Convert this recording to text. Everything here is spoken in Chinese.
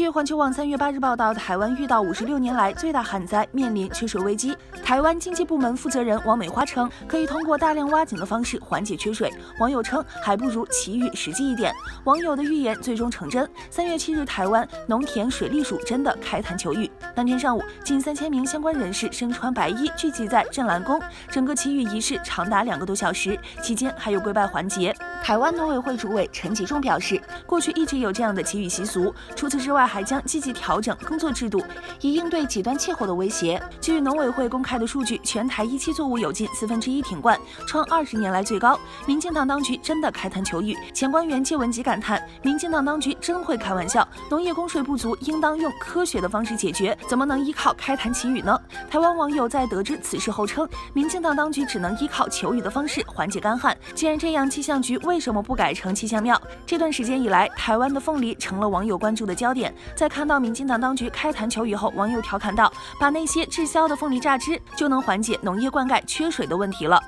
据环球网三月八日报道，台湾遇到五十六年来最大旱灾，面临缺水危机。台湾经济部门负责人王美花称，可以通过大量挖井的方式缓解缺水。网友称，还不如祈雨实际一点。网友的预言最终成真。三月七日，台湾农田水利署真的开坛求雨。当天上午，近三千名相关人士身穿白衣聚集在镇澜宫，整个祈雨仪式长达两个多小时，期间还有跪拜环节。台湾农委会主委陈吉仲表示，过去一直有这样的祈雨习俗，除此之外，还将积极调整耕作制度，以应对极端气候的威胁。据农委会公开的数据，全台一期作物有近四分之一停灌，创二十年来最高。民进党当局真的开坛求雨，前官员借闻即感叹：民进党当局真会开玩笑，农业供水不足，应当用科学的方式解决，怎么能依靠开坛祈雨呢？台湾网友在得知此事后称，民进党当局只能依靠求雨的方式缓解干旱。既然这样，气象局。为什么不改成气象庙？这段时间以来，台湾的凤梨成了网友关注的焦点。在看到民进党当局开坛求雨后，网友调侃道：“把那些滞销的凤梨榨汁，就能缓解农业灌溉缺水的问题了。”